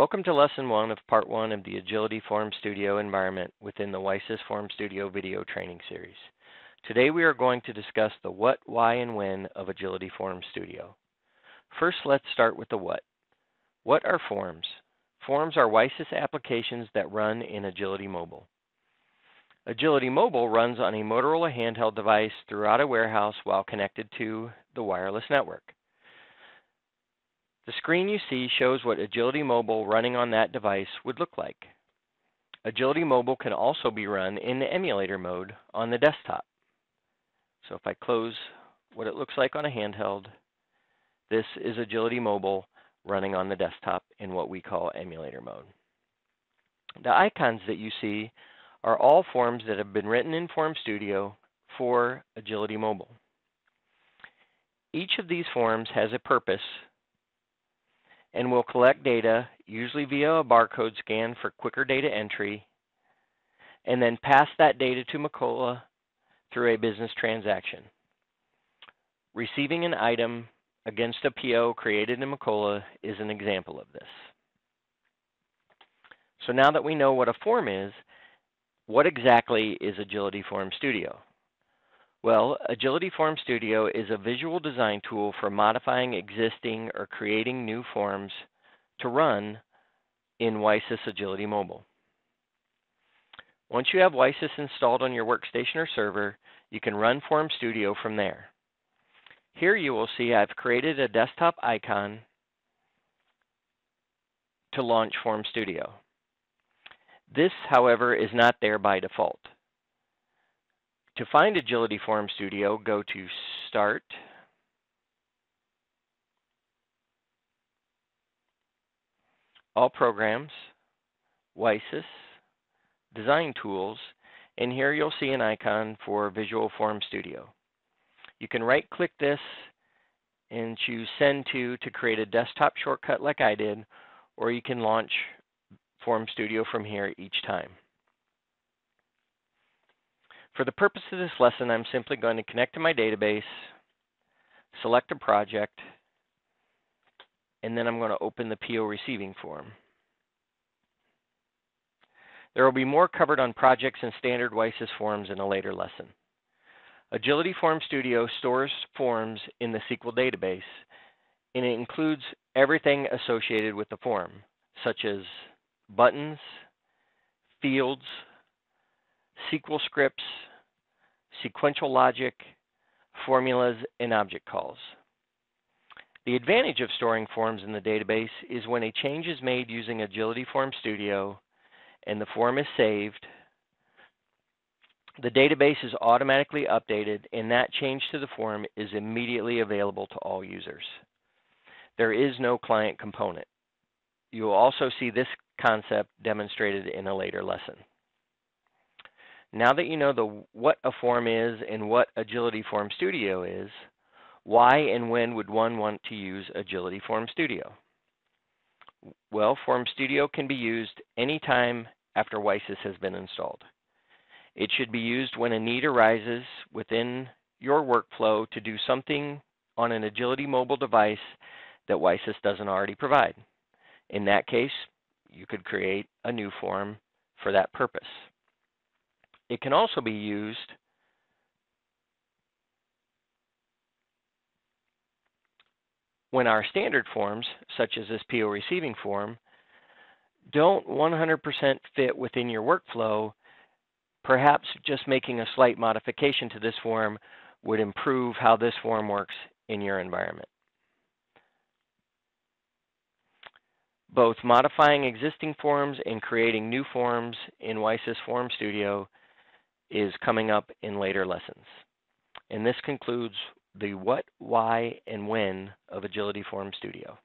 Welcome to Lesson 1 of Part 1 of the Agility Form Studio environment within the WiSys Form Studio video training series. Today we are going to discuss the what, why, and when of Agility Form Studio. First, let's start with the what. What are forms? Forms are WiSys applications that run in Agility Mobile. Agility Mobile runs on a Motorola handheld device throughout a warehouse while connected to the wireless network. The screen you see shows what Agility Mobile running on that device would look like. Agility Mobile can also be run in the emulator mode on the desktop. So if I close what it looks like on a handheld, this is Agility Mobile running on the desktop in what we call emulator mode. The icons that you see are all forms that have been written in Form Studio for Agility Mobile. Each of these forms has a purpose and will collect data, usually via a barcode scan for quicker data entry, and then pass that data to Macola through a business transaction. Receiving an item against a PO created in Macola is an example of this. So now that we know what a form is, what exactly is Agility Form Studio? Well, Agility Form Studio is a visual design tool for modifying existing or creating new forms to run in WiSys Agility Mobile. Once you have WiSys installed on your workstation or server, you can run Form Studio from there. Here you will see I've created a desktop icon to launch Form Studio. This, however, is not there by default. To find Agility Form Studio, go to Start, All Programs, WiSys, Design Tools, and here you'll see an icon for Visual Form Studio. You can right-click this and choose Send To to create a desktop shortcut like I did, or you can launch Form Studio from here each time. For the purpose of this lesson, I'm simply going to connect to my database, select a project, and then I'm going to open the PO receiving form. There will be more covered on projects and standard WiSys forms in a later lesson. Agility Form Studio stores forms in the SQL database, and it includes everything associated with the form, such as buttons, fields, SQL scripts, sequential logic, formulas, and object calls. The advantage of storing forms in the database is when a change is made using Agility Form Studio and the form is saved, the database is automatically updated and that change to the form is immediately available to all users. There is no client component. You will also see this concept demonstrated in a later lesson. Now that you know the what a form is and what Agility Form Studio is, why and when would one want to use Agility Form Studio? Well, Form Studio can be used anytime after WiSys has been installed. It should be used when a need arises within your workflow to do something on an Agility mobile device that WiSys doesn't already provide. In that case, you could create a new form for that purpose. It can also be used when our standard forms, such as this PO receiving form, don't 100% fit within your workflow, perhaps just making a slight modification to this form would improve how this form works in your environment. Both modifying existing forms and creating new forms in WiSys Form Studio is coming up in later lessons. And this concludes the what, why, and when of Agility Form Studio.